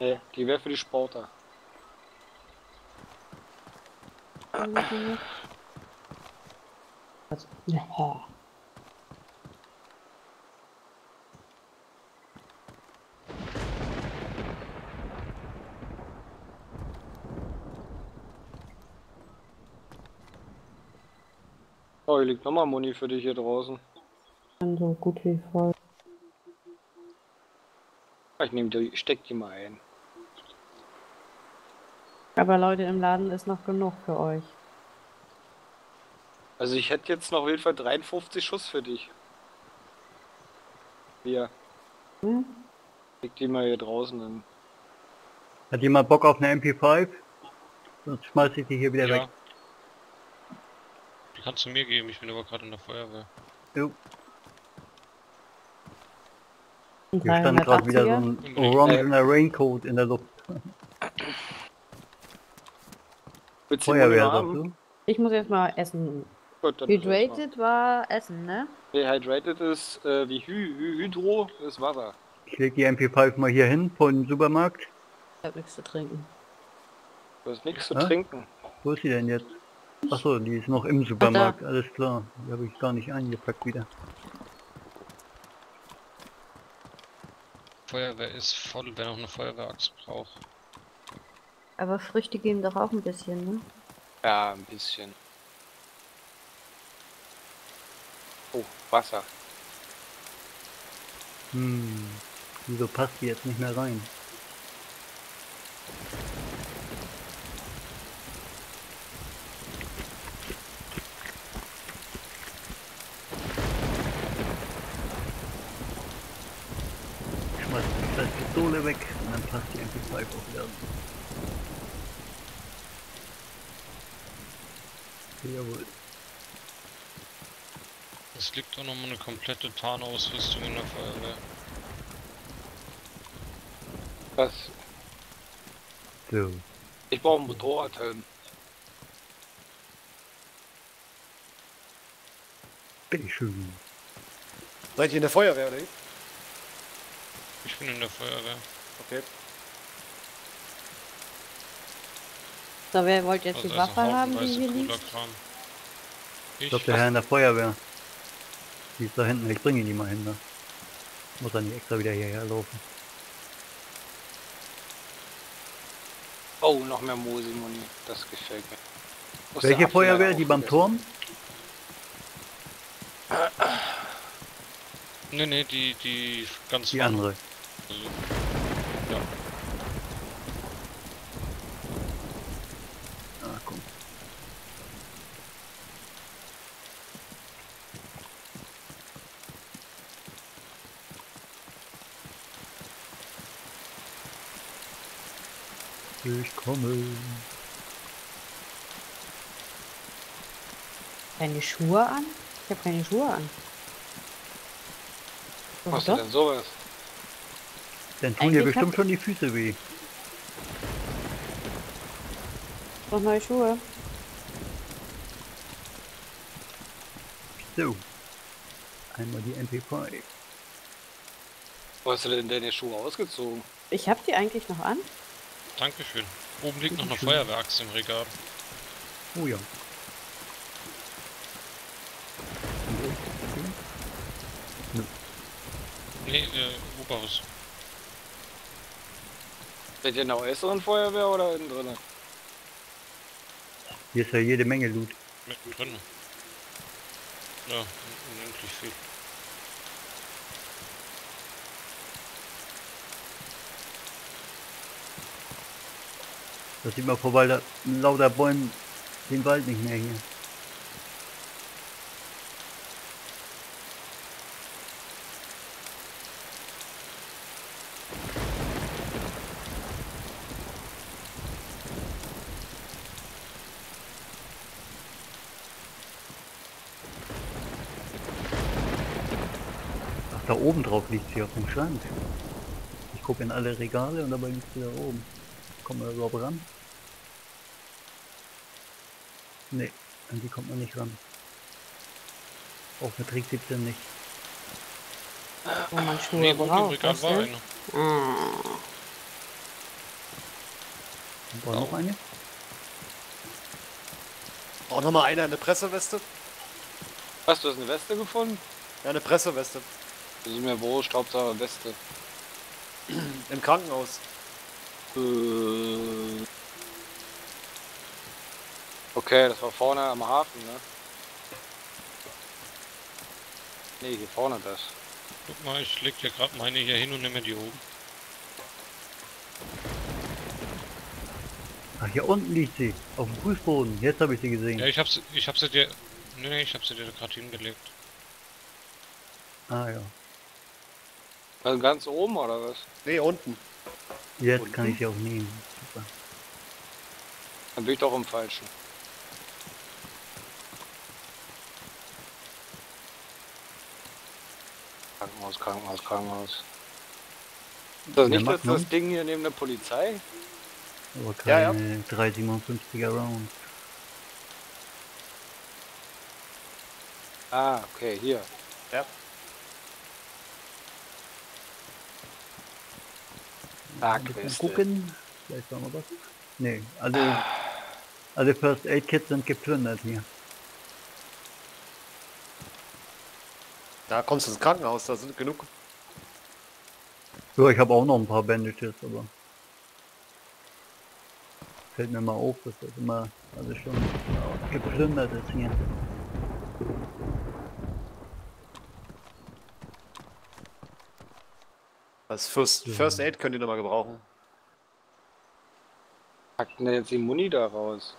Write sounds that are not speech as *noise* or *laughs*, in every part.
Nee, die wäre für die Sporter. Was? Ja. Oh, hier liegt nochmal Muni für dich hier draußen. Dann so gut wie voll. Ich nehme die, steck die mal ein. Aber Leute, im Laden ist noch genug für euch. Also ich hätte jetzt noch auf jeden Fall 53 Schuss für dich. Hier, Hm? leg die mal hier draußen hin. Hat jemand Bock auf eine MP5? Sonst schmeiß ich die hier wieder Ja. weg. Die kannst du mir geben, ich bin aber gerade in der Feuerwehr. Jo. Hier stand gerade wieder so 380er? ein orangener Raincoat in der Luft. Willst du Feuerwehr, sagst du? Ich muss jetzt mal essen. Gut, das Hydrated war Essen, ne? Dehydrated ist äh, wie Hy Hy Hydro ist Wasser. Ich leg die MP5 mal hier hin vor dem Supermarkt. Ich hab nichts zu trinken. Du hast nichts zu Hä? trinken. Wo ist sie denn jetzt? Achso, die ist noch im Supermarkt, alles klar. Die habe ich gar nicht eingepackt wieder. Feuerwehr ist voll, wer noch eine Feuerwehrachse braucht. Aber Früchte geben doch auch ein bisschen, ne? Ja, ein bisschen. Oh, Wasser. Hm, wieso passt die jetzt nicht mehr rein? Ich schmeiß die Pistole weg und dann passt die MP5 auch wieder. Jawohl. Es liegt doch nochmal eine komplette Tarnausrüstung in der Feuerwehr. Das, So. ich brauche einen Motorradhelm. Bitteschön. Seid ihr in der Feuerwehr, oder? Ich bin in der Feuerwehr. Okay. So, wer wollte jetzt Also die Waffe haben, die hier liegt? Ich Ich? glaube, der Herr in der Feuerwehr. Die ist da hinten, ich bringe die mal hin. Ne? Muss er nicht extra wieder hierher laufen. Oh, noch mehr Mosi-Muni. Das gefällt mir. Muss der Welche Feuerwehr? Die beim. Turm? Nee, nee, die, die ganz Die andere. Also, ja. Ah, komm. Ich komme. Keine Schuhe an? Ich habe keine Schuhe an. Machst du doch? denn sowas? Dann tun dir bestimmt schon die Füße weh. Noch neue Schuhe. So. Einmal die MP5. Wo hast du denn deine Schuhe ausgezogen? Ich habe die eigentlich noch an. Dankeschön. Oben liegt noch eine Bitteschön. Feuerwehrachse im Regal. Oh ja. Nee, äh. Seid ihr in der äußeren Feuerwehr oder innen drinne? Hier ist ja jede Menge Loot. Mittendrin. Ja, unendlich viel. Das sieht man vor lauter, lauter Bäumen den Wald nicht mehr hier. Ach, da oben drauf liegt sie auf dem Schrank. Ich gucke in alle Regale und dabei liegt sie da oben. Kommen wir überhaupt ran? Nee, an die kommt man nicht ran. Auch mit Trick 17 nicht. Wo man Schuhe Nee, braucht. Weißt war eine. War noch eine? Braucht noch mal einer eine Presseweste? Hast du hast eine Weste gefunden? Ja, eine Presseweste. Das ist mir wurscht, Hauptsache Weste. Im Krankenhaus. Äh. Okay, das war vorne am Hafen, ne? Nee, hier vorne das. Guck mal, ich leg dir gerade meine hier hin und nehme die oben. Ach, hier unten liegt sie. Auf dem Fußboden. Jetzt habe ich sie gesehen. Ja, ich hab sie, ich hab sie dir. Nee, nee, ich hab sie dir gerade hingelegt. Ah ja. Also ganz oben oder was? Nee, unten. Jetzt kann ich auch nehmen. Super. Dann bin ich doch im Falschen. Krankenhaus, Krankenhaus, Krankenhaus. Ist das Ja, nicht das, das Ding hier neben der Polizei? Aber Ja, ja. keine 357er Round. Ah, okay, hier. Ja. Ah, Queste. gucken. Vielleicht war noch was. Nee, alle, alle First Aid Kits sind geplündert hier. Da kommst du ins Krankenhaus, da sind genug. So, ich habe auch noch ein paar Bandages, aber fällt mir mal auf, dass das immer alles schon geplündert ist hier. Das First, First Aid könnt ihr noch mal gebrauchen. Packt denn jetzt die Muni da raus?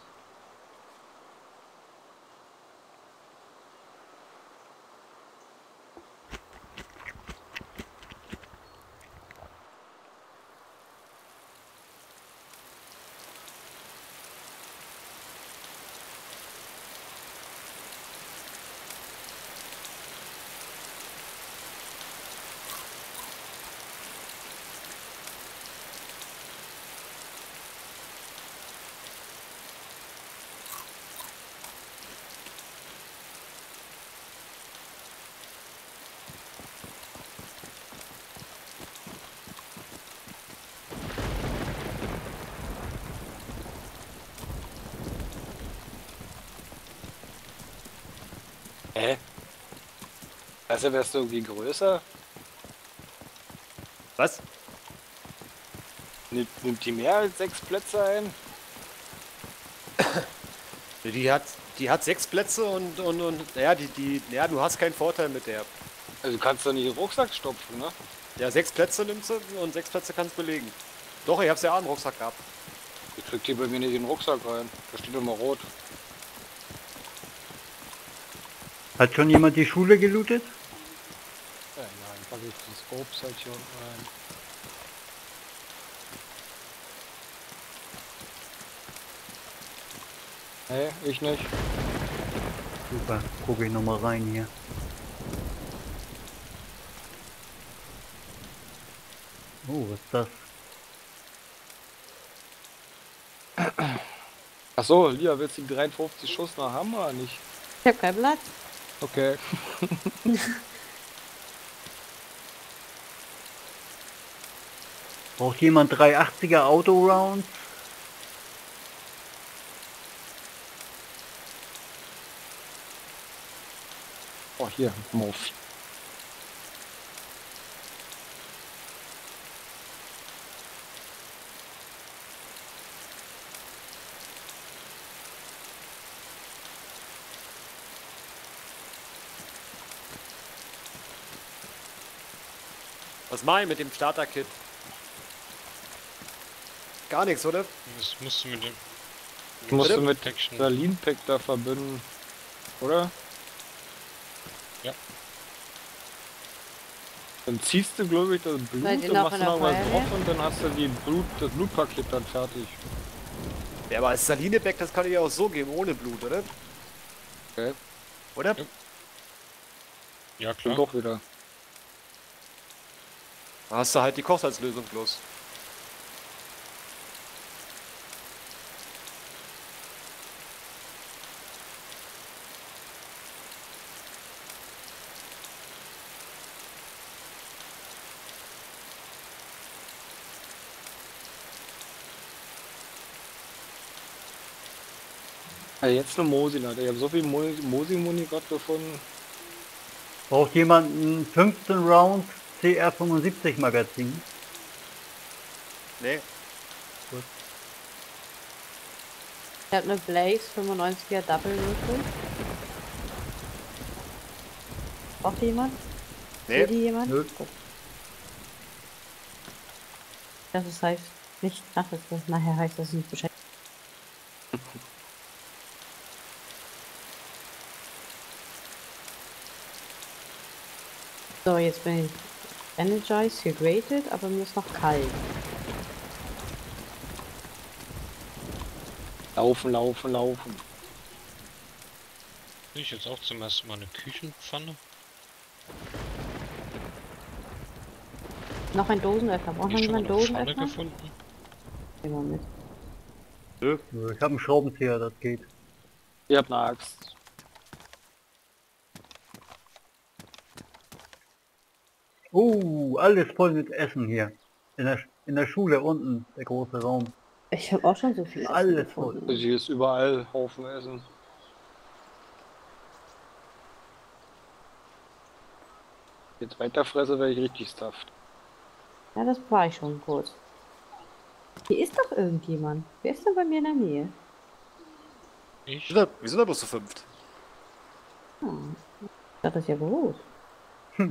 Also wärst du irgendwie größer? Was? Nimmt, nimmt die mehr als sechs Plätze ein? Die hat, die hat sechs Plätze und, und, und ja, die, die, ja, du hast keinen Vorteil mit der. Also du kannst doch nicht den Rucksack stopfen, ne? Ja, sechs Plätze nimmst du und sechs Plätze kannst du belegen. Doch, ich hab's ja auch im Rucksack gehabt. Ich krieg die bei mir nicht in den Rucksack rein. Da steht immer rot. Hat schon jemand die Schule gelootet? Packe ich den Scopes halt hier unten rein. Nee, ich nicht. Super, gucke ich nochmal rein hier. Oh, was ist das? Achso, Lia, willst du die 53 Schuss nach haben oder nicht? Ich hab keinen Platz. Okay. *laughs* Braucht jemand 380er Auto-Rounds? Oh, hier, Muff. Was mach ich mit dem Starter-Kit? Gar nichts, oder? Das musst du mit dem. Ich musste Bitte? mit. Berlin Pack da verbinden. Oder? Ja. Dann ziehst du, glaube ich, das Blut, noch machst in du der noch was Feuerwehr? drauf und dann hast du die Blut, das Blutpaket dann fertig. Ja, aber das Salinebeck, das kann ich ja auch so geben, ohne Blut, oder? Okay. Oder? Ja. Ja, Und klar. doch wieder. Da hast du halt die Kochsalzlösung bloß. Also jetzt eine Mosi, Leute. Ich habe so viel Mo- Mosi-Muni gerade gefunden. Braucht jemand ein 15 Round CR75 Magazin? Nee. Ich habe eine Blaze 95er Double Rifle. Braucht jemand? Will Nee. die jemand? Nö. Gut. Das ist heißt nicht, ach, das ist, nachher heißt das nicht Bescheid. So, jetzt bin ich energized, gegratet, aber mir ist noch kalt. Laufen, laufen, laufen. Sehe ich jetzt auch zum ersten Mal eine Küchenpfanne? Noch ein Dosenöffner. Braucht noch jemand Dosenöffner? gefunden? Nehmen wir mit. Ich habe einen Schraubenzieher, das geht. Ihr habt eine Axt. Uh, alles voll mit Essen hier. In der, in der Schule unten, der große Raum. Ich habe auch schon so viel. Essen Alles voll. gefunden. Also hier ist überall Haufen Essen. Jetzt weiterfresse, werde ich richtig stuffed. Ja, das war ich schon kurz. Hier ist doch irgendjemand. Wer ist denn bei mir in der Nähe? Ich? Wir sind da- wir sind da bloß zu fünft. Hm. Das ist ja groß. *laughs*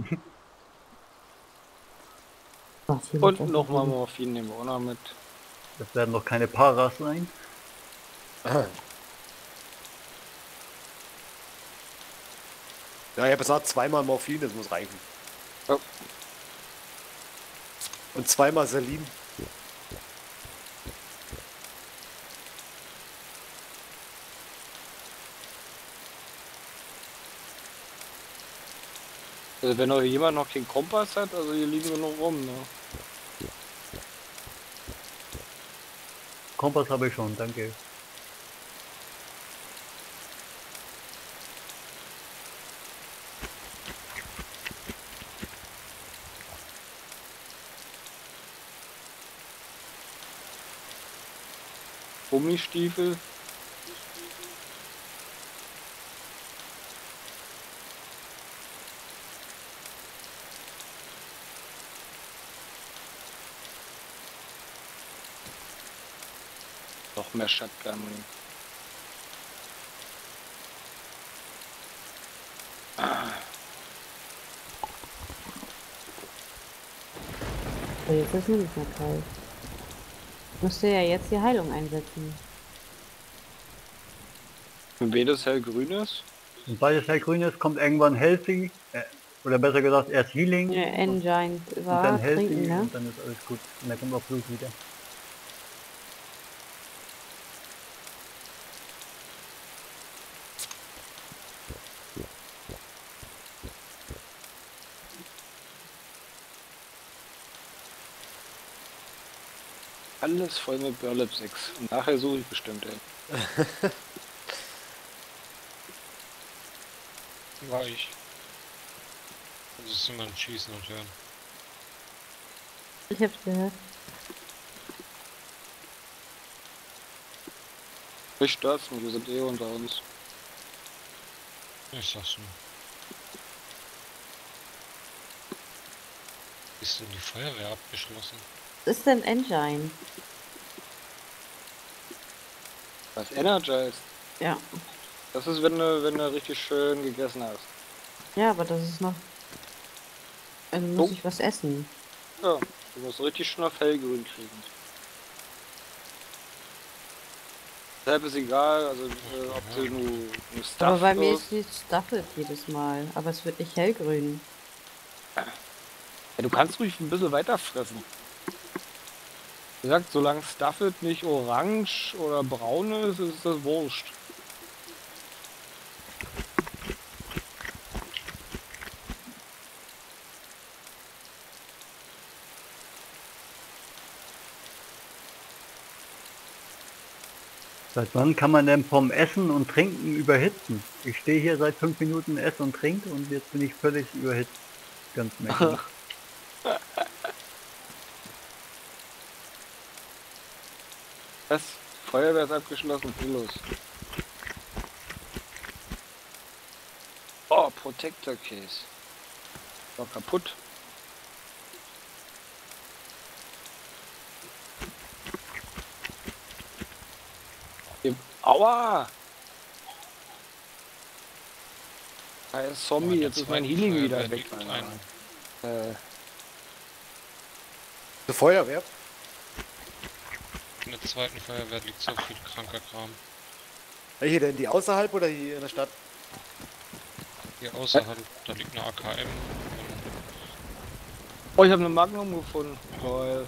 Liegt Und nochmal? Morphin nehmen wir auch noch mit. Das werden doch keine Paras sein. *clears throat* Ja, ich habe gesagt, zweimal Morphin, das muss reichen. Ja. Und zweimal Salim. Also wenn noch jemand noch keinen Kompass hat, also hier liegen wir noch rum, ne? Kompass habe ich schon, danke. Gummistiefel. Mehr Shotgun. So, jetzt ist mir nicht mehr kalt. Müsste ja jetzt die Heilung einsetzen. Wenn beides hellgrün ist, Und beides hellgrün ist, kommt irgendwann Healthy. Äh, oder besser gesagt, erst Healing. Ja, Engine und dann war Healthy trinken, ne? und dann ist alles gut. Und dann kommt auch Blut wieder. Alles voll mit Burlap 6. Und nachher suche ich bestimmt, ey. War *laughs* ich. Also ist jemand schießen und hören. Ich hab's gehört. Mich stört's nicht, wir sind eh unter uns. Ich sag's nur. Ist denn die Feuerwehr abgeschlossen? Was ist denn Engine? Was energized? Ja. Das ist, wenn du, wenn du richtig schön gegessen hast. Ja, aber das ist noch. Also muss Oh. ich was essen. Ja, du musst richtig schön auf hellgrün kriegen. Deshalb ist egal, also äh, ob du nur, nur Stuff aber bei mir ist es staffelt jedes Mal. Aber es wird nicht hellgrün. Ja, du kannst ruhig ein bisschen weiter fressen. Wie gesagt, solange Stuffet nicht orange oder braun ist, ist das wurscht. Seit wann kann man denn vom Essen und Trinken überhitzen? Ich stehe hier seit fünf Minuten esse und trinke und jetzt bin ich völlig überhitzt. Ganz merkwürdig. *laughs* Was? Feuerwehr ist abgeschlossen. Los. Oh, Protector Case. War kaputt. Im Aua! Ein Zombie, oh, jetzt ist mein Healing wieder weg. Äh. Eine Feuerwehr? Der zweiten Feuerwehr liegt so viel kranker Kram. Welche denn? Die außerhalb oder hier in der Stadt? Hier außerhalb, da liegt eine AKM. oh, ich habe eine Magnum gefunden. Toll.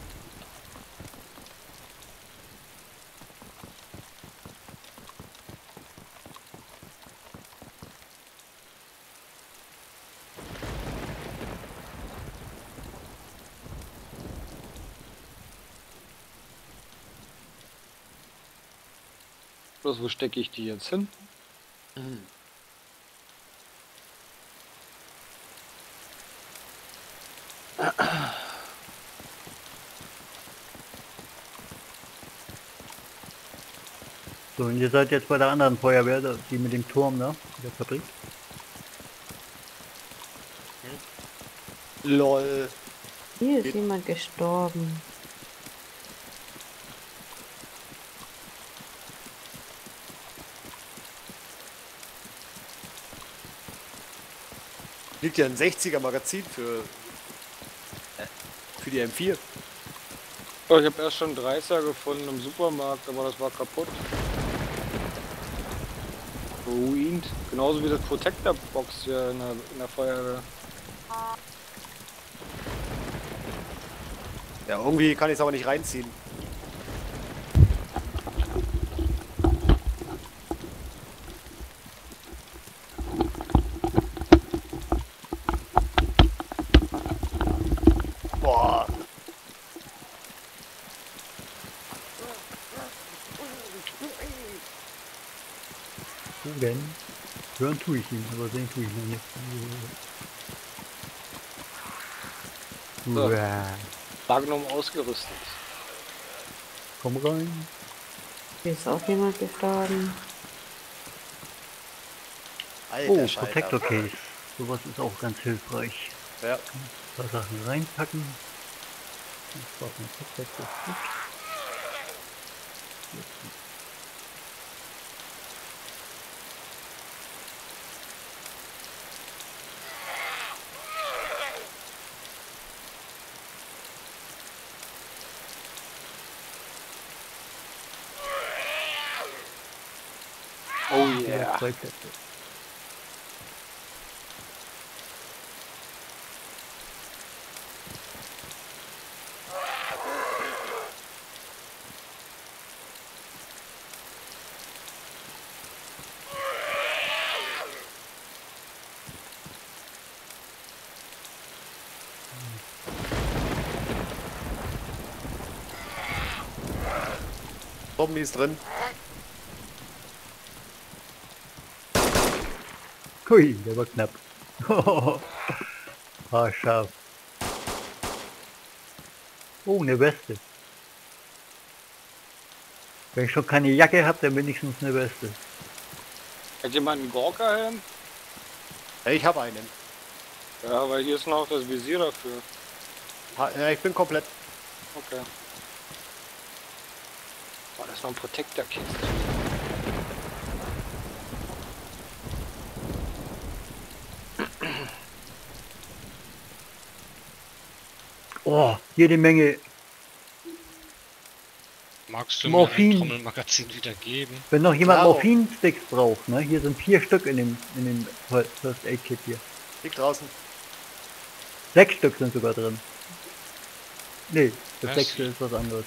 Bloß wo stecke ich die jetzt hin? So, und ihr seid jetzt bei der anderen Feuerwehr, die mit dem Turm, ne? Der Fabrik. LOL. Hier ist jemand gestorben. Liegt ja ein 60er Magazin für, für die M4. Oh, ich habe erst schon 30er gefunden im Supermarkt, aber das war kaputt. Ruined. Genauso wie das Protector Box hier in der, in der Feuerwehr. Ja, irgendwie kann ich es aber nicht reinziehen. Wo denn? Hören tue ich ihn, aber sehen tue ich noch nicht. So. Uah. Magnum ausgerüstet. Komm rein. Hier ist auch jemand gestorben. Alter Oh. Protector Case. Sowas ist auch ganz hilfreich. Ja. Ein paar Sachen reinpacken. Das braucht man Protector. Gut. Zombie ist drin. Hui, der war knapp. *laughs* ah, scharf. Oh, eine Weste. Wenn ich schon keine Jacke habe, dann wenigstens eine Weste. Hat jemand einen Gorka-Helm? Ja, ich habe einen. Ja, weil hier ist noch das Visier dafür. Ha, ja, ich bin komplett. Okay. Oh, das ist noch ein Protector-Kit. Oh, jede Menge. Magst du Morphin. mir ein Trommelmagazin wieder geben? Wenn noch jemand Klaro. Morphinsticks braucht, ne? Hier sind vier Stück in dem, in dem First Aid Kit hier. Liegt draußen. Sechs Stück sind sogar drin. Nee, das Was? sechste ist was anderes.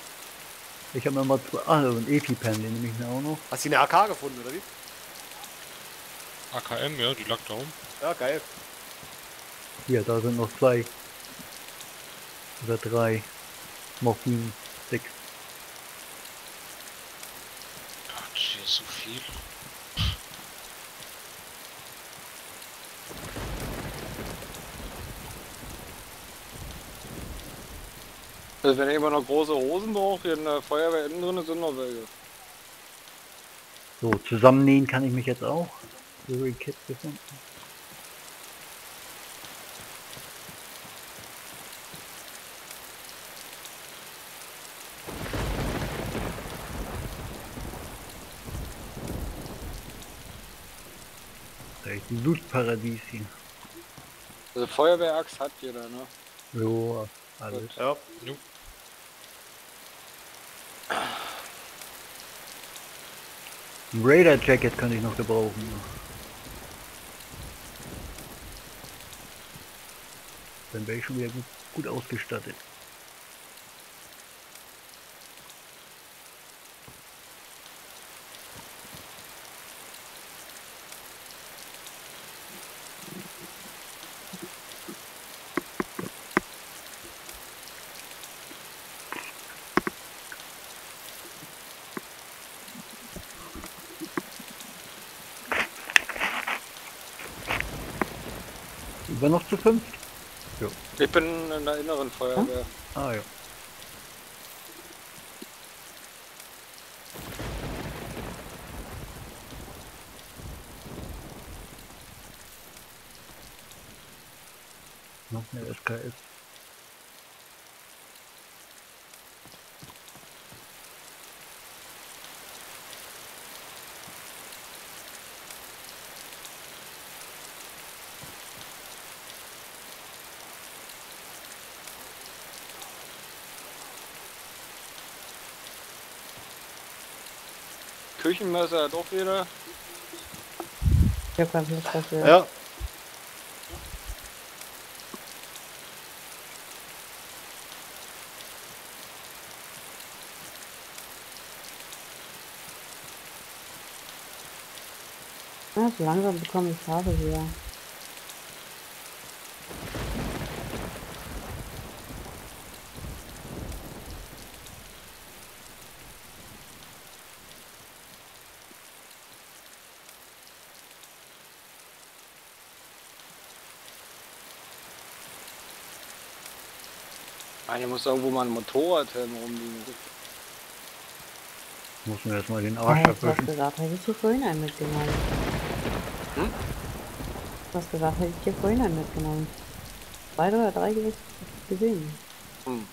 Ich habe immer zwei. Ah, so ein EpiPen, den nehme ich mir auch noch. Hast du eine AK gefunden, oder wie? AKM, ja, die lag da oben. Ja, geil. Hier, da sind noch zwei. Oder drei. Morphin-Sticks. Gott, hier ist so viel. Also wenn ihr immer noch große Hosen braucht, hier in der Feuerwehr innen drin sind noch welche. So, zusammennähen kann ich mich jetzt auch. Kit gefunden. Ein Lootparadies hier. Also Feuerwehraxt hat jeder, ne? So, alles. Ja. Ein Raider Jacket kann ich noch gebrauchen. Dann wäre ich schon wieder gut, gut ausgestattet. Sind wir noch zu fünf? Ich bin in der inneren Feuerwehr. Ah ja. Noch eine SKS. Küchenmesser hat auch jeder. Ich hab Platz dafür. Ja. Ja, so langsam bekomme ich Farbe wieder. Hier muss irgendwo mal ein Motorradhelm rumliegen. Muss mir erstmal den Ja, Arsch du hast abwischen. gesagt, hätte ich dir vorhin einen mitgenommen. Hm? Du hast gesagt, hätte ich dir vorhin einen mitgenommen. Zwei oder drei gewesen. gesehen. Hm.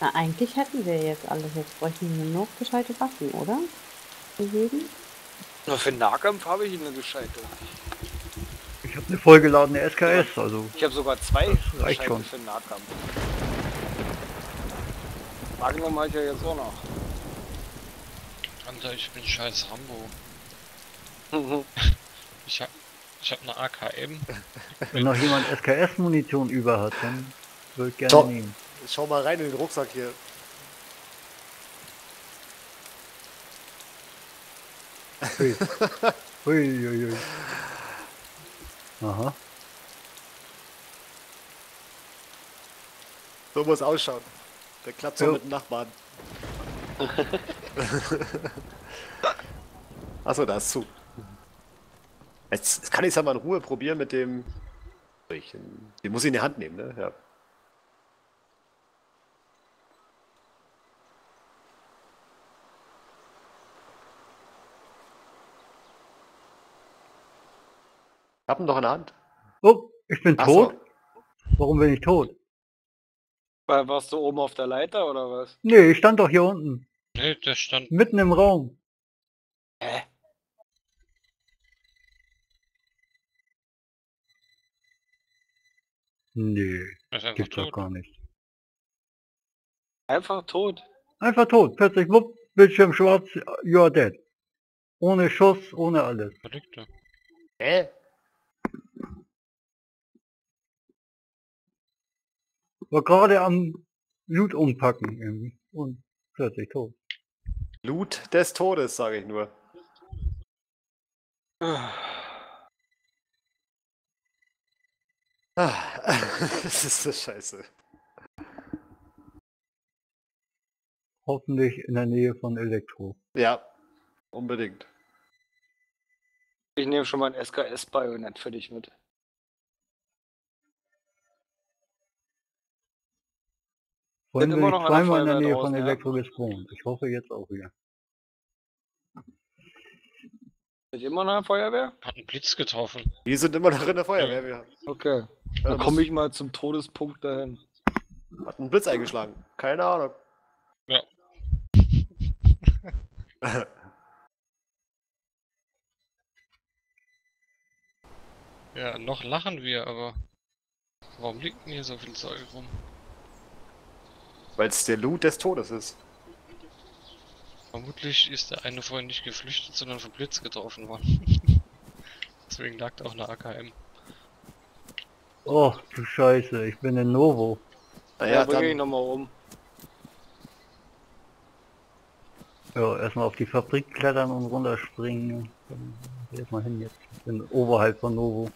Na, eigentlich hätten wir jetzt alles. Jetzt bräuchten wir nur noch gescheite Waffen, oder? Für jeden? Na, für den Nahkampf habe ich eine gescheite. Ich habe eine vollgeladene SKS, also Ich habe sogar zwei reicht schon. für den Nahkampf. Magnum habe ich ja jetzt auch noch. Alter, ich bin scheiß Rambo. *laughs* Ich hab, ich hab eine AKM. wenn noch jemand SKS-Munition über hat, dann würde ich gerne So. nehmen. Schau mal rein in den Rucksack hier. Hui. Hui, *laughs* hui, hui. Aha. So muss ausschauen. Der klappt so mit dem Nachbarn. *laughs* Achso, da ist zu. Jetzt, jetzt kann ich es ja mal in Ruhe probieren mit dem. Ich, den muss ich in die Hand nehmen, ne? Ja. Hab ihn doch in der Hand. Oh, ich bin Ach so. tot? Warum bin ich tot? Weil warst du oben auf der Leiter oder was? Nee, ich stand doch hier unten, Nee, der stand. mitten im Raum. Hä? Nee, einfach gibt's doch gar nicht. Einfach tot. Einfach tot, plötzlich, wupp, Bildschirm schwarz, you are dead. Ohne Schuss, ohne alles. Der? Hä? War gerade am Loot umpacken irgendwie. Und plötzlich tot. Loot des Todes, sage ich nur. Ah, *laughs* das ist so scheiße. Hoffentlich in der Nähe von Elektro. Ja, unbedingt. Ich nehme schon mal ein SKS-Bajonett für dich mit. Vorhin immer bin noch ich zweimal in der Feuerwehr Nähe von draußen, ja. Elektro gespawnt. Ich hoffe jetzt auch wieder. Ihr immer nach der Feuerwehr? Hat einen Blitz getroffen. Die sind immer noch in der Feuerwehr. Wir Okay. Dann komme ich mal zum Todespunkt dahin. Hat einen Blitz eingeschlagen. Keine Ahnung. Ja. *laughs* Ja, noch lachen wir, aber warum liegt denn hier so viel Zeug rum? Weil es der Loot des Todes ist. Vermutlich ist der eine vorhin nicht geflüchtet, sondern vom Blitz getroffen worden. *laughs* Deswegen lag da auch eine AKM. Oh, du Scheiße, ich bin in Novo. Ja, Naja, bringe ich dann, nochmal um. Ja, erstmal auf die Fabrik klettern und runterspringen. Dann geh Erstmal hin jetzt. Ich bin oberhalb von Novo.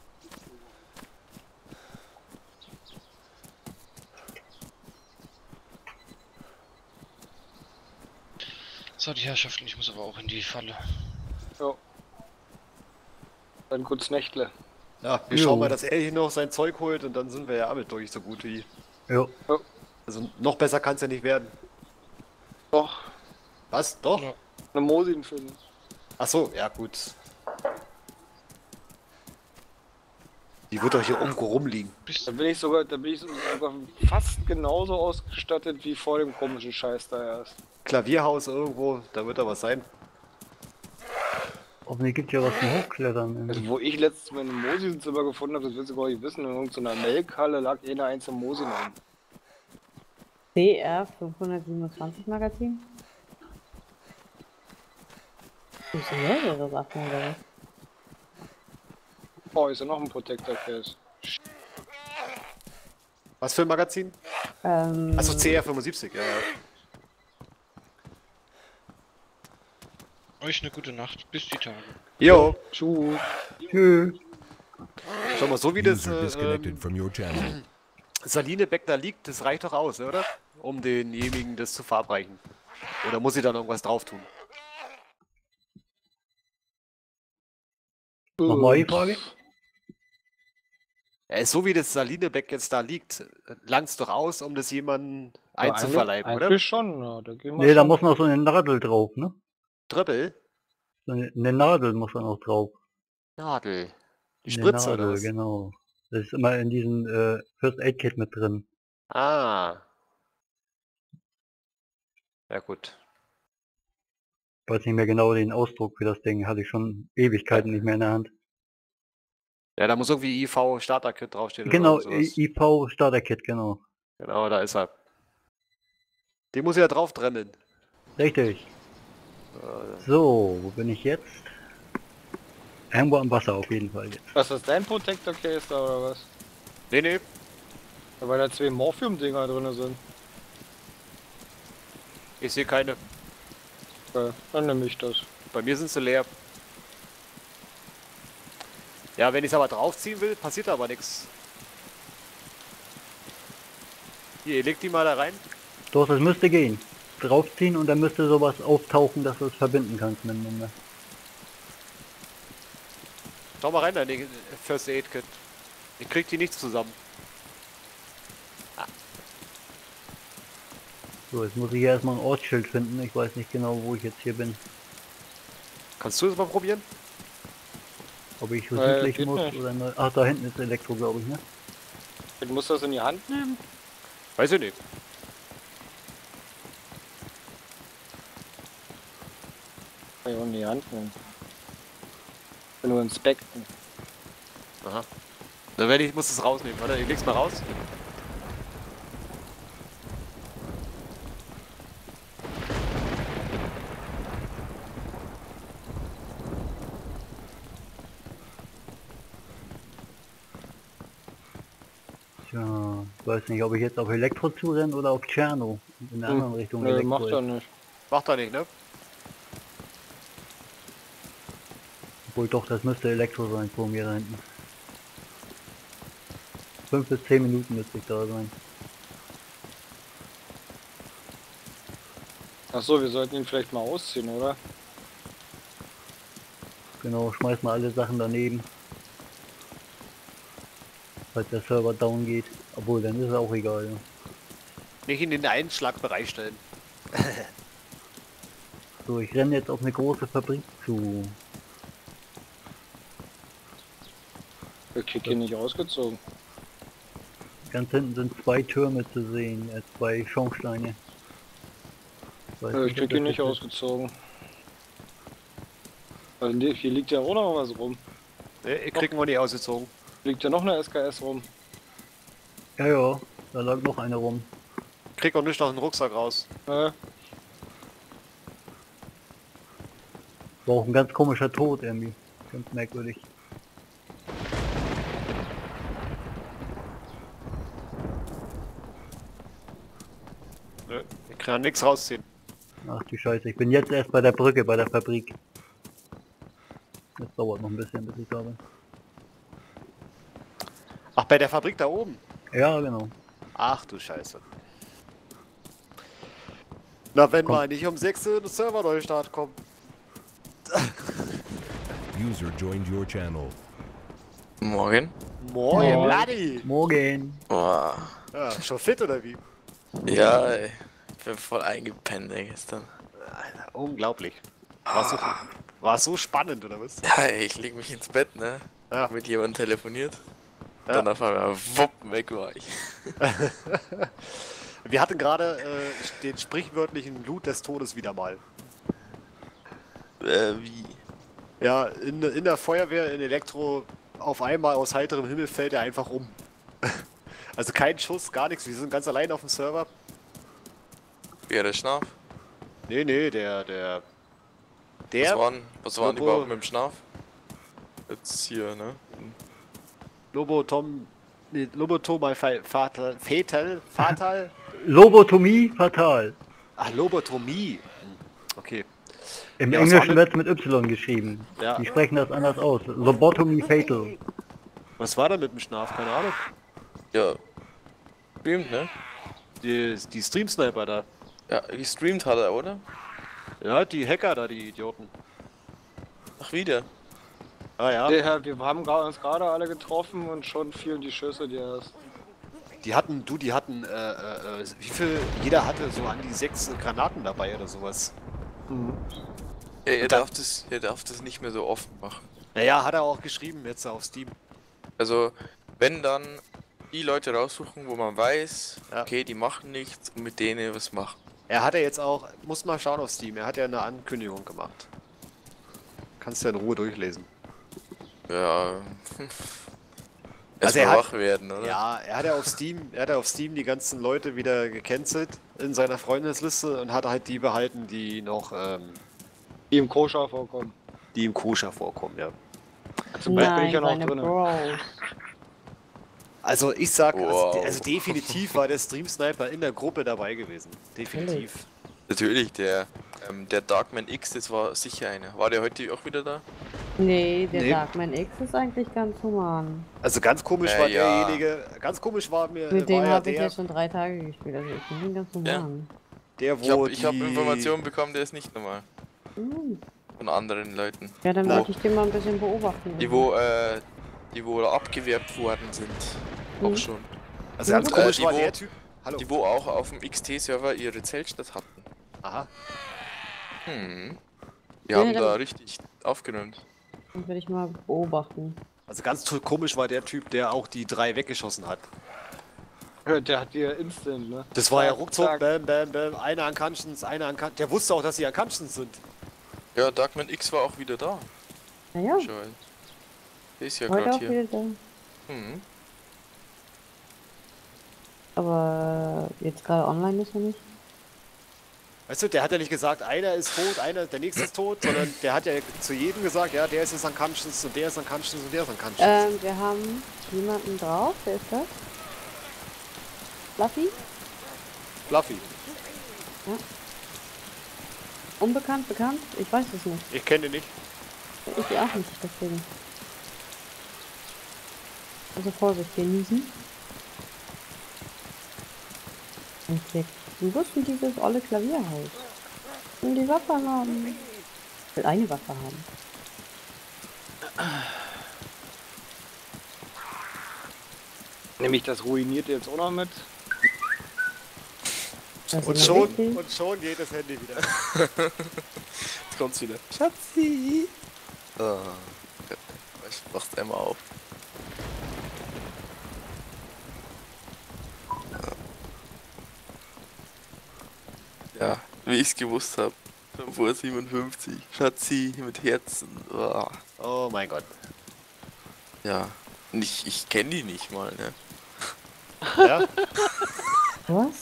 So, die Herrschaften, ich muss aber auch in die Falle. Dann kurz Nächtle. ja, wir Jo. schauen mal, dass er hier noch sein Zeug holt und dann sind wir ja damit durch, so gut wie. Ja, Also noch besser kann es ja nicht werden. Doch, Was? Doch? Ja. eine Mosin finden. Ach so, ja gut. Die wird doch hier irgendwo rumliegen. Da bin ich sogar, da bin ich sogar fast genauso ausgestattet wie vor dem komischen Scheiß da erst. Klavierhaus irgendwo, da wird da was sein. hoffentlich gibt ja was zum Hochklettern. Also wo ich letztes Mal eine Mosin-Zimmer gefunden habe, das willst du gar nicht wissen, in irgendeiner Melkhalle lag eh eine einzelne Mosin rum. CR 527 Magazin? Das sind mehrere Sachen, oder was? Oh, ist ja noch ein Protector Case. Was für ein Magazin? Ähm, Achso, CR75, ja. ja. euch eine gute Nacht. Bis die Tage. Jo, Tschüss. Tschüss. schau mal, so wie das äh, ähm, channel. *clears throat* Salinebeck da liegt, das reicht doch aus, oder? Um denjenigen das zu verabreichen. Oder muss ich da noch irgendwas drauf tun? Nochmal die Frage? Ja, so wie das Salinebeck jetzt da liegt, langt's doch aus, um das jemandem Ja, einzuverleiben, eigentlich, oder? Eigentlich schon, ja. Da gehen wir Nee, da schon. muss noch so eine Nadel drauf, ne? Triple? So eine, eine Nadel muss da noch drauf. Nadel. Die Eine Spritze oder Nadel, was? genau. Das ist immer in diesem äh, First Aid Kit mit drin. Ah. Ja gut. Ich weiß nicht mehr genau den Ausdruck für das Ding, hatte ich schon Ewigkeiten nicht mehr in der Hand. Ja, da muss irgendwie IV Starter Kit draufstehen. oder Genau, IV Starter Kit, genau. Genau, da ist er. Den muss ich ja drauf trennen. Richtig. Äh, So, wo bin ich jetzt? Irgendwo am Wasser auf jeden Fall jetzt. Was ist dein Protector Case da oder was? nee, nee. Ja, weil da zwei Morphium-Dinger drin sind. Ich sehe keine. Okay, dann nehme ich das. Bei mir sind sie leer. Ja, wenn ich es aber draufziehen will, passiert aber nichts. Hier, legt die mal da rein. Doch, das müsste gehen. Draufziehen und dann müsste sowas auftauchen, dass du es verbinden kannst miteinander. Schau mal rein da in den First Aid Kit. Ich krieg die nicht zusammen. So, jetzt muss ich hier erstmal ein Ortsschild finden. Ich weiß nicht genau, wo ich jetzt hier bin. Kannst du es mal probieren? Ob ich Äh, südlich geht muss nicht. oder... Ne Ach, da hinten ist Elektro, glaube ich, ne? Du musst das in die Hand nehmen? Weiß ich nicht. Ja, in die Hand nehmen. Wenn du inspekten. Aha. Dann werde ich, muss es rausnehmen, oder? Ich leg's mal raus. Tja, ich weiß nicht, ob ich jetzt auf Elektro zurenne oder auf Tscherno. In der Hm, anderen Richtung Nee, Elektro. macht ist. er nicht. Macht er nicht, ne? Obwohl doch, das müsste Elektro sein vor mir da hinten. Fünf bis zehn Minuten müsste ich da sein. Achso, wir sollten ihn vielleicht mal ausziehen, oder? Genau, schmeiß mal alle Sachen daneben. Falls der Server down geht. Obwohl, dann ist es auch egal. Ja. Nicht in den Einschlagbereich stellen. *laughs* So, ich renne jetzt auf eine große Fabrik zu. Der krieg hier nicht ausgezogen. Ganz hinten sind zwei Türme zu sehen, äh, zwei Schornsteine. Äh, Ich krieg ihn nicht ausgezogen. Also nee, hier liegt ja auch noch was rum. Ne, ich krieg ihn auch nicht ausgezogen. Liegt ja noch eine SKS rum. Ja, ja, da lag noch einer rum. Krieg auch nicht noch einen Rucksack raus. Äh, War auch ein ganz komischer Tod irgendwie. Ganz merkwürdig. Ne, ich kann nichts rausziehen. Ach du Scheiße, ich bin jetzt erst bei der Brücke, bei der Fabrik. Das dauert noch ein bisschen, bis ich da bin. Ach, bei der Fabrik da oben. Ja, genau. Ach du Scheiße. Na, wenn Komm. mal nicht um 6 Uhr der Server Neustart kommt. *laughs* User joined your channel. Morgen. Moin. Bloody. Morgen. Boah. Ja, schon fit oder wie? Ja, ey. Ich bin voll eingepennt ey, gestern. Alter, unglaublich. War so, war so spannend oder was? Ja, ey, ich leg mich ins Bett, ne? Ja. Mit jemandem telefoniert. Ja. Dann auf einmal, wupp, weg war ich. *laughs* Wir hatten gerade äh, den sprichwörtlichen Blut des Todes wieder mal. Äh, wie? Ja, in, in der Feuerwehr, in Elektro, auf einmal aus heiterem Himmel fällt er einfach um. *laughs* Also kein Schuss, gar nichts. Wir sind ganz allein auf dem Server. Wer der Schnaf? Nee, nee, der, der. Was Der waren, was waren Lobo- überhaupt mit dem Schnaf? Jetzt hier, ne? Lobo Tom. Nee, Lobotomai Fa- Fatal. Fatal? Fatal? Lobotomie fatal. Ach, Lobotomie. Hm, Okay. Im Ja, Englischen wird es mit Y geschrieben. Ja. Die sprechen das anders aus. Lobotomie fatal. Was war da mit dem Schnaf? Keine Ahnung. Ja. Streamt, ne? Die, die Stream-Sniper da. Ja, gestreamt hat er, oder? Ja, die Hacker da, die Idioten. Ach, wieder. Ah ja. Herr, wir haben uns gerade alle getroffen und schon fielen die Schüsse, die erst. Die hatten, du, die hatten, äh, äh, äh, wie viel, jeder hatte so an die sechs Granaten dabei oder sowas. Ja, ihr, Und dann- darf das, ihr darf das nicht mehr so offen machen. Naja, hat er auch geschrieben jetzt auf Steam. Also, wenn dann die Leute raussuchen, wo man weiß, Ja. okay, die machen nichts und mit denen was machen. Er hat ja jetzt auch, muss mal schauen auf Steam, er hat ja eine Ankündigung gemacht. Kannst du ja in Ruhe durchlesen. Ja. *laughs* Also er hat- wach werden, oder? Ja, er hat ja auf Steam, er hat ja auf Steam die ganzen Leute wieder gecancelt in seiner Freundesliste und hat halt die behalten, die noch, ähm, Die im Koscher vorkommen. die im Koscher vorkommen, ja. Zum Beispiel bin ich Nein, ja noch drin. Also ich sag, also, Wow. de- also definitiv war der Stream Sniper in der Gruppe dabei gewesen. Definitiv. Natürlich, der, ähm, der Darkman X, das war sicher einer. War der heute auch wieder da? Nee, der Nee. Darkman X ist eigentlich ganz human. Also ganz komisch Äh, war ja. derjenige, ganz komisch war mir Mit dem ja habe ich jetzt schon drei Tage gespielt, also ich ihn ganz human. der wo Ich habe ich hab die- Informationen bekommen, der ist nicht normal. Hm. Von anderen Leuten. Ja, dann wollte ich den mal ein bisschen beobachten. Die, wo, äh, die, wo abgewerbt worden sind. Auch Mhm. schon. Also ganz Äh, komisch die war wo- der Typ. Hallo. Die, wo auch auf dem XT-Server ihre Zeltstadt hatten. Aha. Hm. Die Ja, haben da richtig aufgeräumt. Den will ich mal beobachten. Also ganz komisch war der Typ, der auch die drei weggeschossen hat. Ja, Der hat dir instant, ne? Das war ja ruckzuck, zack. bam, bam, bam, einer an Conscience, einer an Conscience. Der wusste auch, dass sie an Conscience sind. Ja, Darkman X war auch wieder da. Naja. Der ist ja gerade hier. wieder da. Hm. Aber jetzt gerade online ist er nicht. Weißt du, der hat ja nicht gesagt, einer ist tot, einer, der nächste ist tot, sondern der hat ja zu jedem gesagt, ja, der ist jetzt an Conscience und der ist an Conscience und der ist an Conscience. Ähm, wir haben jemanden drauf. Wer ist das? Fluffy? Fluffy. Unbekannt, bekannt? Ich weiß es nicht. Ich kenne den nicht. Ich auch nicht, deswegen. Also Vorsicht, wir niesen. Und wir wo ist denn dieses olle Klavierhaus? Und die Waffe haben. Ich will eine Waffe haben. Nämlich das ruiniert jetzt auch noch mit. Das Und schon, richtig. und schon geht das Handy wieder. *laughs* Jetzt kommt's wieder. Schatzi! Oh, ich mach's einmal auf. Wie ich es gewusst habe. Vor 57. Schatzi mit Herzen. Oh, Oh mein Gott. ja. Und ich, ich kenne die nicht mal, ne? Ja? *laughs* Was?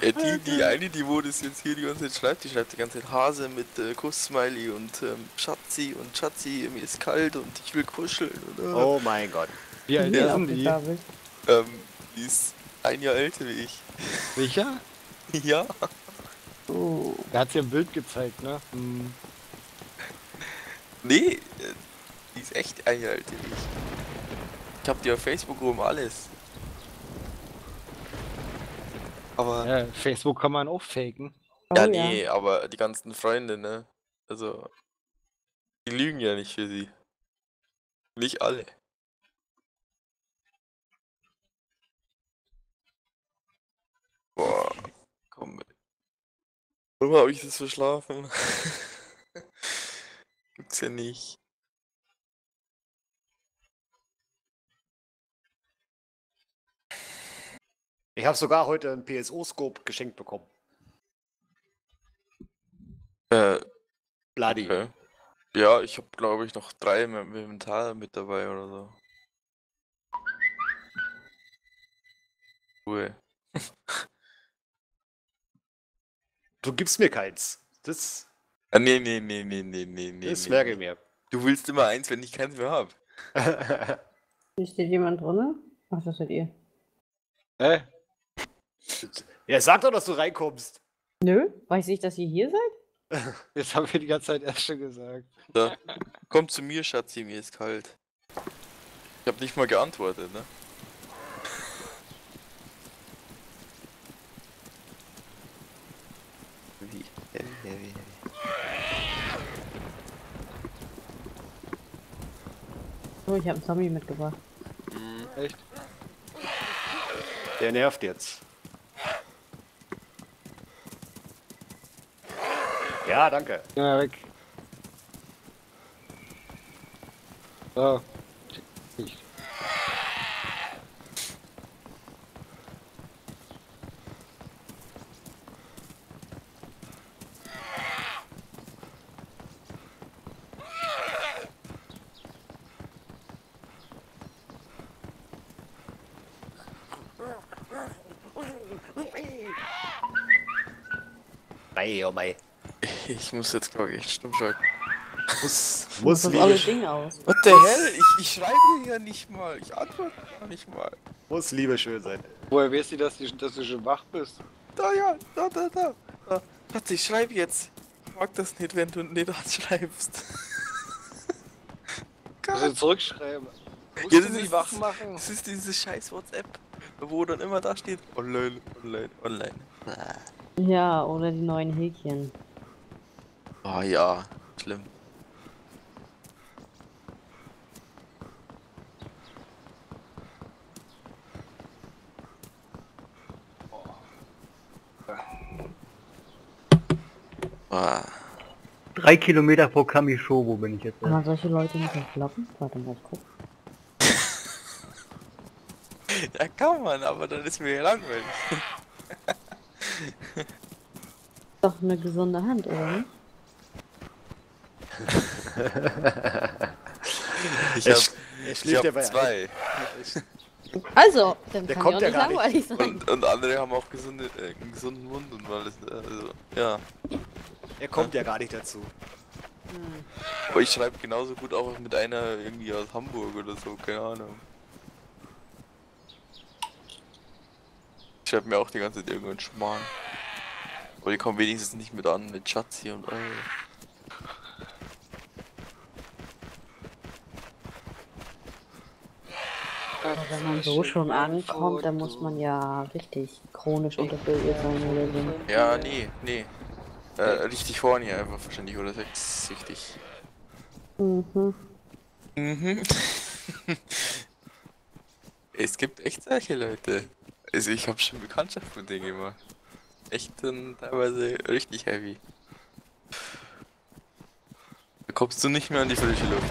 Ja, die, die eine, die wo das jetzt hier die ganze Zeit schreibt, die schreibt die ganze Zeit Hase mit äh, Kuss-Smiley und ähm, Schatzi und Schatzi, mir ist kalt und ich will kuscheln. Und, äh, Oh mein Gott. Wie alt Hier ist denn die? ähm, die ist ein Jahr älter wie ich. Sicher? *laughs* ja. Oh. Da hat sie ein Bild gezeigt, ne? Hm. Nee, die ist echt ein Jahr älter wie ich. Hab die auf Facebook rum alles. Aber. Ja, Facebook kann man auch faken. Oh, Ja, nee, aber die ganzen Freunde, ne? Also, die lügen ja nicht für sie. Nicht alle. Boah, Warum habe ich das verschlafen? *laughs* Gibt's ja nicht. Ich habe sogar heute einen PSO-Scope geschenkt bekommen. Äh, Bloody. okay. Ja, ich habe glaube ich noch drei im Inventar mit dabei oder so. Cool. *laughs* Du gibst mir keins. Das, Ah, nee, nee, nee, nee, nee, nee, nee. das merke nee. ich mir. Du willst immer eins, wenn ich keins mehr hab. *laughs* Hier steht jemand drinne? Ach, das seid ihr. Hä? ja, sag doch, dass du reinkommst. Nö, weiß ich, dass ihr hier seid? Jetzt haben wir die ganze Zeit erst schon gesagt. Da. Komm zu mir, Schatzi, mir ist kalt. Ich hab nicht mal geantwortet, ne? Wie? Heavy, heavy, heavy. Oh, ich habe einen Zombie mitgebracht. Mhm. Echt? Der nervt jetzt. Ja, danke. Geh mal weg. So. Mei, oh mei. Ich muss jetzt, glaube ich, echt stumm schalten. Muss, Muss muss, das alle Dinge aus. What the hell? Ich, ich schreibe ja nicht mal. Ich antworte nicht mal. muss Liebe schön sein. Woher weißt du, dass du, dass du schon wach bist? Da, ja, da, da, da. da. Schatzi, ich schreibe jetzt. Ich mag das nicht, wenn du nicht anschreibst. *laughs* Du zurückschreiben. Musst Ja, du das ist- wach machen? Das ist dieses scheiß WhatsApp, wo dann immer da steht, online, online, online. Ja, oder die neuen Häkchen. Ah ja, schlimm. Ah, Drei Kilometer vor Kamishobo bin ich jetzt. Kann man solche Leute nicht entlocken? Warte mal, ich guck. *laughs* ja kann man, aber dann ist mir ja langweilig. Doch eine gesunde Hand, oder? *laughs* Ich hab, ich ja hab bei zwei. Also, dann Der kann kommt ja ja nicht gar nicht. langweilig sein. Und, und andere haben auch gesunde, äh, einen gesunden Mund und alles. Also, ja. Er kommt ja gar nicht dazu. Aber ich schreibe genauso gut auch mit einer irgendwie aus Hamburg oder so, keine Ahnung. Ich schreibe mir auch die ganze Zeit irgendeinen Schmarrn. Aber die kommen wenigstens nicht mit an, mit Schatzi und all. Aber wenn man so schon ankommt, dann muss man ja richtig chronisch unterbildet sein oder so. Ja, nee, nee. Äh, richtig horny einfach wahrscheinlich oder sexsüchtig. Mhm. Mhm. *laughs* es gibt echt solche Leute. Also ich habe schon Bekanntschaft mit denen gemacht. Echt dann teilweise richtig heavy. Da kommst du nicht mehr an die frische Luft.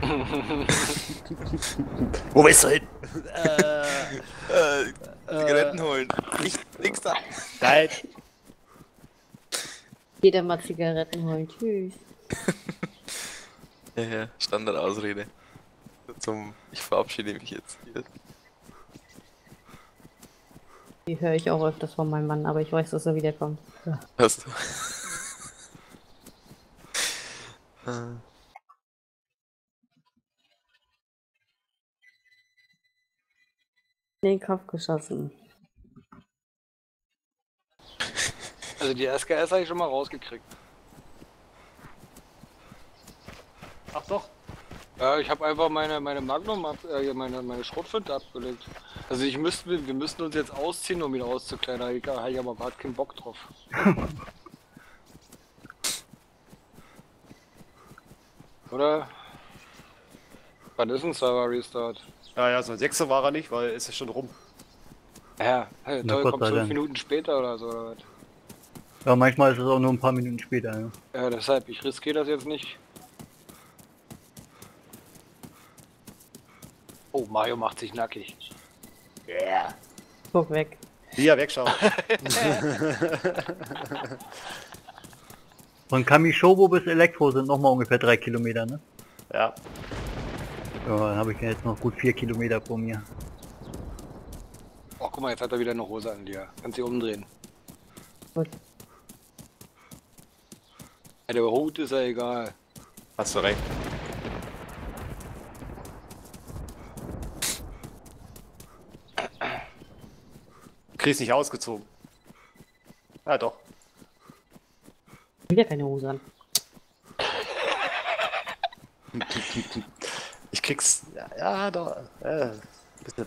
*laughs* Wo bist du hin? Äh, Zigaretten holen. Nicht, nix da. Nein. Jeder mal Zigaretten holen. Tschüss. *laughs* Ja, ja, Standardausrede. Zum, ich verabschiede mich jetzt. Hier. Die höre ich auch öfters von meinem Mann, aber ich weiß, dass er wiederkommt. Hast du? Äh, *laughs* In den Kopf geschossen. Also die SKS habe ich schon mal rausgekriegt. Ach doch. Ja, ich habe einfach meine, meine Magnum, ab, äh, meine, meine Schrotflinte abgelegt. Also ich müsste, wir müssten uns jetzt ausziehen, um ihn auszukleiden. Da habe ich, hab ich aber gerade keinen Bock drauf. *laughs* Oder? Wann ist ein Server Restart? Ja, ja, so ein Sechser war er nicht, weil es ist schon rum. Ja, hey, toll, kommt fünf. Minuten später oder so. Oder was? Ja, manchmal ist es auch nur ein paar Minuten später. Ja. Ja, deshalb, ich riskiere das jetzt nicht. Oh, Mario macht sich nackig. Yeah. Guck weg. Wie er wegschaut. Von *laughs* Kamishobo bis Elektro sind nochmal ungefähr drei Kilometer, ne? ja. Ja, dann habe ich jetzt noch gut vier Kilometer vor mir. Oh, guck mal, jetzt hat er wieder eine Hose an dir. Kannst sie umdrehen. Gut. Ja, der Hut ist ja egal. Hast du recht. Kriegst nicht ausgezogen. Ja, doch. Wieder keine Hose an. Ich krieg's. Ja, ja doch. Äh, bisschen